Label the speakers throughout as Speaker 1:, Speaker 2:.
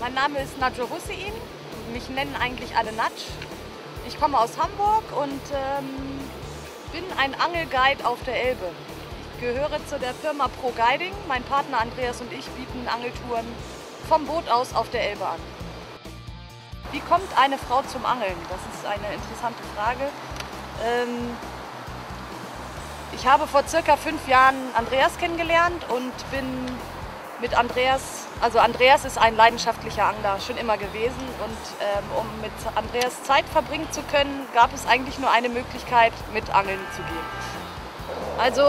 Speaker 1: Mein Name ist Nadjo Hussein. Mich nennen eigentlich alle Natsch. Ich komme aus Hamburg und ähm, bin ein Angelguide auf der Elbe. Ich gehöre zu der Firma Pro Guiding. Mein Partner Andreas und ich bieten Angeltouren vom Boot aus auf der Elbe an. Wie kommt eine Frau zum Angeln? Das ist eine interessante Frage. Ähm, ich habe vor circa fünf Jahren Andreas kennengelernt und bin mit Andreas, also Andreas ist ein leidenschaftlicher Angler, schon immer gewesen. Und ähm, um mit Andreas Zeit verbringen zu können, gab es eigentlich nur eine Möglichkeit, mit Angeln zu gehen. Also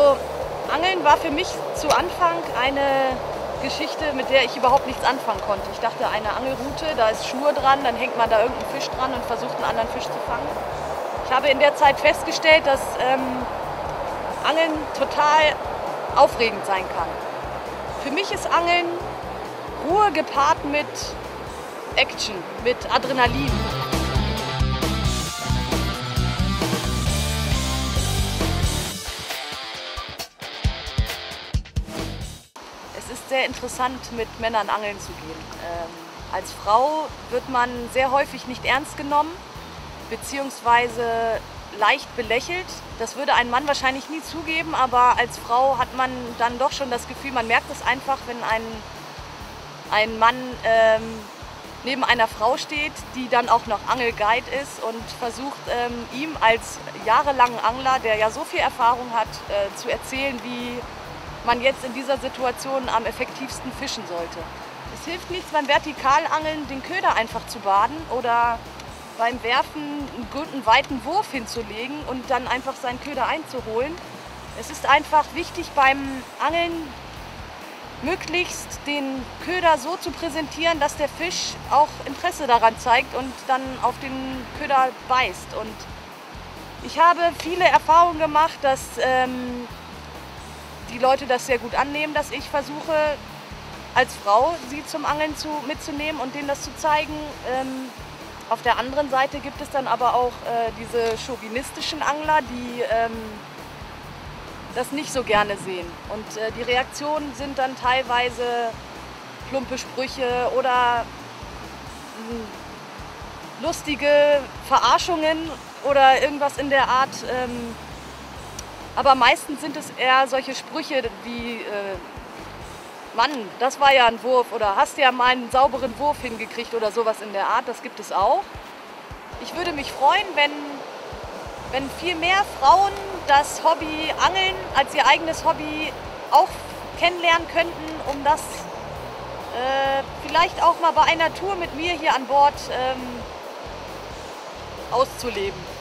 Speaker 1: Angeln war für mich zu Anfang eine Geschichte, mit der ich überhaupt nichts anfangen konnte. Ich dachte, eine Angelroute, da ist Schnur dran, dann hängt man da irgendeinen Fisch dran und versucht einen anderen Fisch zu fangen. Ich habe in der Zeit festgestellt, dass ähm, Angeln total aufregend sein kann. Für mich ist Angeln Ruhe gepaart mit Action, mit Adrenalin. Es ist sehr interessant, mit Männern angeln zu gehen. Ähm, als Frau wird man sehr häufig nicht ernst genommen, beziehungsweise leicht belächelt. Das würde ein Mann wahrscheinlich nie zugeben, aber als Frau hat man dann doch schon das Gefühl, man merkt es einfach, wenn ein, ein Mann ähm, neben einer Frau steht, die dann auch noch Angelguide ist und versucht ähm, ihm als jahrelangen Angler, der ja so viel Erfahrung hat, äh, zu erzählen, wie man jetzt in dieser Situation am effektivsten fischen sollte. Es hilft nichts beim Vertikalangeln, den Köder einfach zu baden oder beim Werfen einen guten weiten Wurf hinzulegen und dann einfach seinen Köder einzuholen. Es ist einfach wichtig beim Angeln möglichst den Köder so zu präsentieren, dass der Fisch auch Interesse daran zeigt und dann auf den Köder beißt. Und ich habe viele Erfahrungen gemacht, dass ähm, die Leute das sehr gut annehmen, dass ich versuche, als Frau sie zum Angeln zu, mitzunehmen und denen das zu zeigen. Ähm, auf der anderen Seite gibt es dann aber auch äh, diese chauvinistischen Angler, die ähm, das nicht so gerne sehen. Und äh, die Reaktionen sind dann teilweise plumpe Sprüche oder mh, hm, lustige Verarschungen oder irgendwas in der Art. Ähm, aber meistens sind es eher solche Sprüche wie äh, Mann, das war ja ein Wurf oder hast ja mal einen sauberen Wurf hingekriegt oder sowas in der Art, das gibt es auch. Ich würde mich freuen, wenn, wenn viel mehr Frauen das Hobby Angeln als ihr eigenes Hobby auch kennenlernen könnten, um das äh, vielleicht auch mal bei einer Tour mit mir hier an Bord ähm, auszuleben.